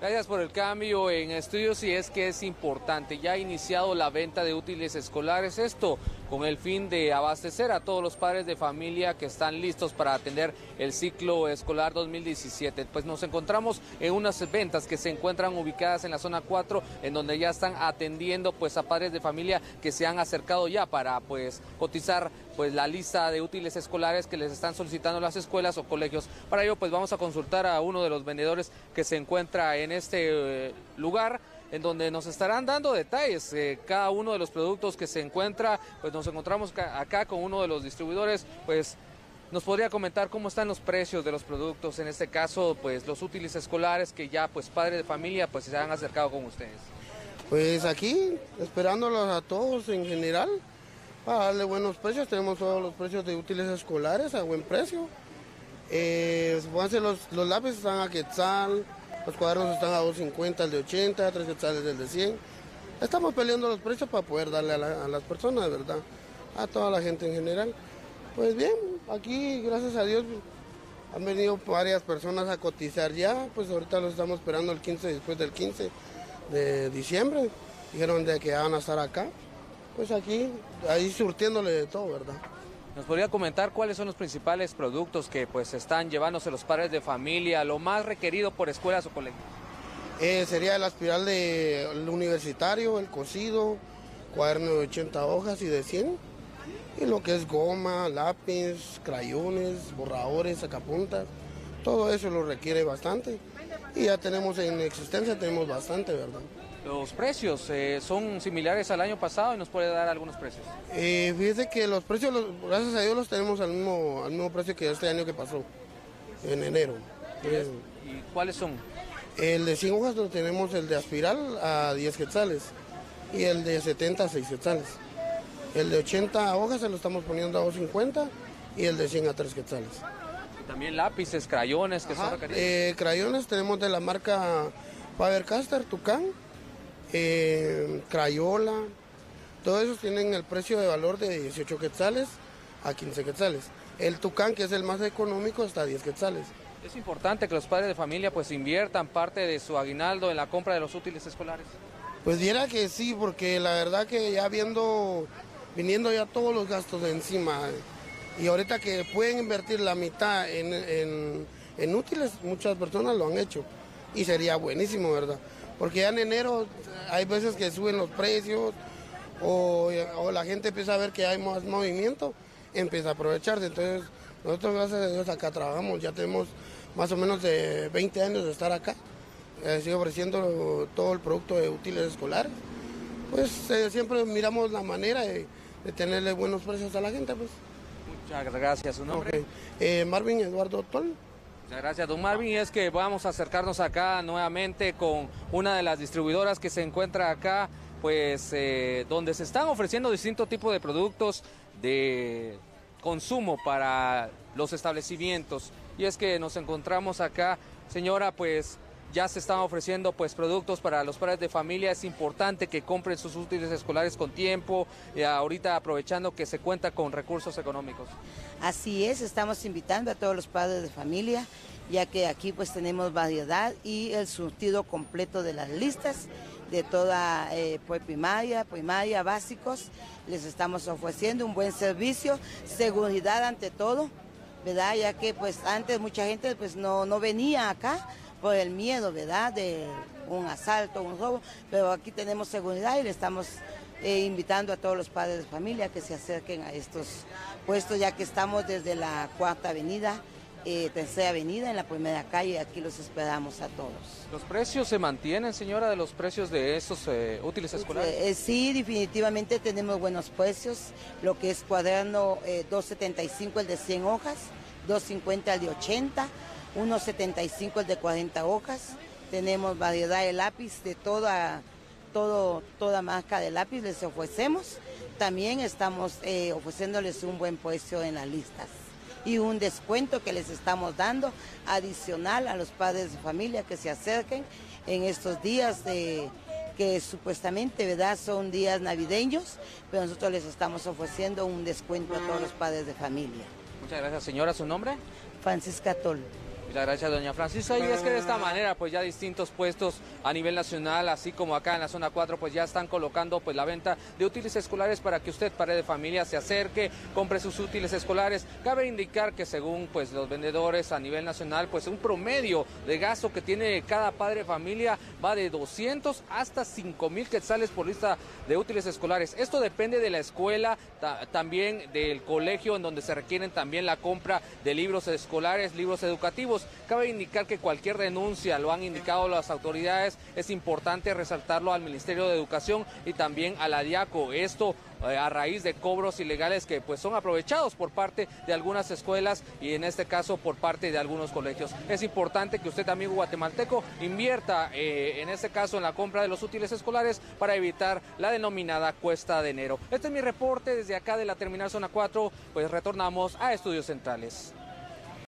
Gracias por el cambio en estudios y es que es importante. Ya ha iniciado la venta de útiles escolares. Esto con el fin de abastecer a todos los padres de familia que están listos para atender el ciclo escolar 2017. Pues nos encontramos en unas ventas que se encuentran ubicadas en la zona 4, en donde ya están atendiendo pues a padres de familia que se han acercado ya para pues cotizar pues la lista de útiles escolares que les están solicitando las escuelas o colegios. Para ello pues vamos a consultar a uno de los vendedores que se encuentra en este eh, lugar en donde nos estarán dando detalles eh, cada uno de los productos que se encuentra, pues nos encontramos acá con uno de los distribuidores, pues nos podría comentar cómo están los precios de los productos, en este caso, pues los útiles escolares que ya pues padres de familia pues se han acercado con ustedes. Pues aquí, esperándolos a todos en general, para darle buenos precios, tenemos todos los precios de útiles escolares a buen precio. Eh, los, los lápices están a Quetzal, los cuadernos están a 2.50 el de 80, 3 quetzales el de 100. Estamos peleando los precios para poder darle a, las personas, verdad, a toda la gente en general. Pues bien, aquí, gracias a Dios, han venido varias personas a cotizar ya, pues ahorita los estamos esperando el 15, después del 15 de diciembre. Dijeron de que van a estar acá. Pues aquí, ahí surtiéndole de todo, ¿verdad? ¿Nos podría comentar cuáles son los principales productos que pues están llevándose los padres de familia, lo más requerido por escuelas o colegios? Eh, sería la espiral del universitario, el cocido, cuaderno de 80 hojas y de 100, y lo que es goma, lápiz, crayones, borradores, sacapuntas, todo eso lo requiere bastante. Y ya tenemos en existencia, tenemos bastante, ¿verdad? Los precios eh, son similares al año pasado y nos puede dar algunos precios. Eh, fíjese que los precios, gracias a Dios, los tenemos al mismo, al mismo precio que este año que pasó, en enero. ¿Y cuáles son? El de 100 hojas lo tenemos el de aspiral a 10 quetzales y el de 70 a 6 quetzales. El de 80 hojas se lo estamos poniendo a 2.50 y el de 100 a 3 quetzales. también lápices, crayones que son eh, Crayones tenemos de la marca Faber-Castell, Tucán eh, Crayola, todos esos tienen el precio de valor de 18 quetzales a 15 quetzales. El Tucán, que es el más económico, está a 10 quetzales. Es importante que los padres de familia pues inviertan parte de su aguinaldo en la compra de los útiles escolares. Pues diera que sí, porque la verdad que ya viendo, viniendo ya todos los gastos de encima, y ahorita que pueden invertir la mitad en, en útiles, muchas personas lo han hecho. Y sería buenísimo, ¿verdad? Porque ya en enero hay veces que suben los precios o, la gente empieza a ver que hay más movimiento, empieza a aprovecharse. Entonces, nosotros gracias a Dios acá trabajamos, ya tenemos más o menos de 20 años de estar acá, eh, ofreciendo todo el producto de útiles escolares. Pues eh, siempre miramos la manera de, tenerle buenos precios a la gente. Pues. Muchas gracias, ¿su nombre? Eh, Marvin Eduardo Tol. Muchas gracias, don Marvin. Y es que vamos a acercarnos acá nuevamente con una de las distribuidoras que se encuentra acá, pues eh, donde se están ofreciendo distintos tipos de productos de consumo para los establecimientos. Y es que nos encontramos acá, señora, pues ya se están ofreciendo pues productos para los padres de familia. Es importante que compren sus útiles escolares con tiempo, y ahorita aprovechando que se cuenta con recursos económicos. Así es, estamos invitando a todos los padres de familia, ya que aquí pues tenemos variedad y el surtido completo de las listas de toda eh, pues, primaria, primaria, básicos. Les estamos ofreciendo un buen servicio, seguridad ante todo, ¿verdad? Ya que pues antes mucha gente pues no, no venía acá por el miedo, ¿verdad? De un asalto, un robo, pero aquí tenemos seguridad y le estamos eh, invitando a todos los padres de familia que se acerquen a estos puestos, ya que estamos desde la cuarta avenida. Eh, tercera avenida en la primera calle, aquí los esperamos a todos. ¿Los precios se mantienen, señora, de los precios de estos eh, útiles escolares? sí, definitivamente tenemos buenos precios, lo que es cuaderno 275 el de 100 hojas, 250 el de 80, 1.75 el de 40 hojas. Tenemos variedad de lápiz de toda, todo, toda marca de lápiz les ofrecemos. También estamos eh, ofreciéndoles un buen precio en las listas y un descuento que les estamos dando adicional a los padres de familia que se acerquen en estos días de que supuestamente ¿verdad? son días navideños, pero nosotros les estamos ofreciendo un descuento a todos los padres de familia. Muchas gracias, señora. ¿Su nombre? Francisca Tol. Muchas gracias, doña Francisca. Y es que de esta manera, pues ya distintos puestos a nivel nacional, así como acá en la zona 4, pues ya están colocando pues la venta de útiles escolares para que usted, padre de familia, se acerque, compre sus útiles escolares. Cabe indicar que según pues los vendedores a nivel nacional, pues un promedio de gasto que tiene cada padre de familia va de 200 hasta 5 mil quetzales por lista de útiles escolares. Esto depende de la escuela, también del colegio en donde se requieren también la compra de libros escolares, libros educativos. Cabe indicar que cualquier denuncia, lo han indicado las autoridades, es importante resaltarlo al Ministerio de Educación y también a la DIACO. Esto eh, a raíz de cobros ilegales que pues son aprovechados por parte de algunas escuelas y en este caso por parte de algunos colegios. Es importante que usted, amigo guatemalteco, invierta eh, en este caso en la compra de los útiles escolares para evitar la denominada cuesta de enero. Este es mi reporte desde acá de la Terminal Zona 4, pues retornamos a Estudios Centrales.